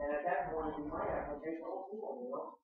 And at that point, you might have to take the whole pool, you know?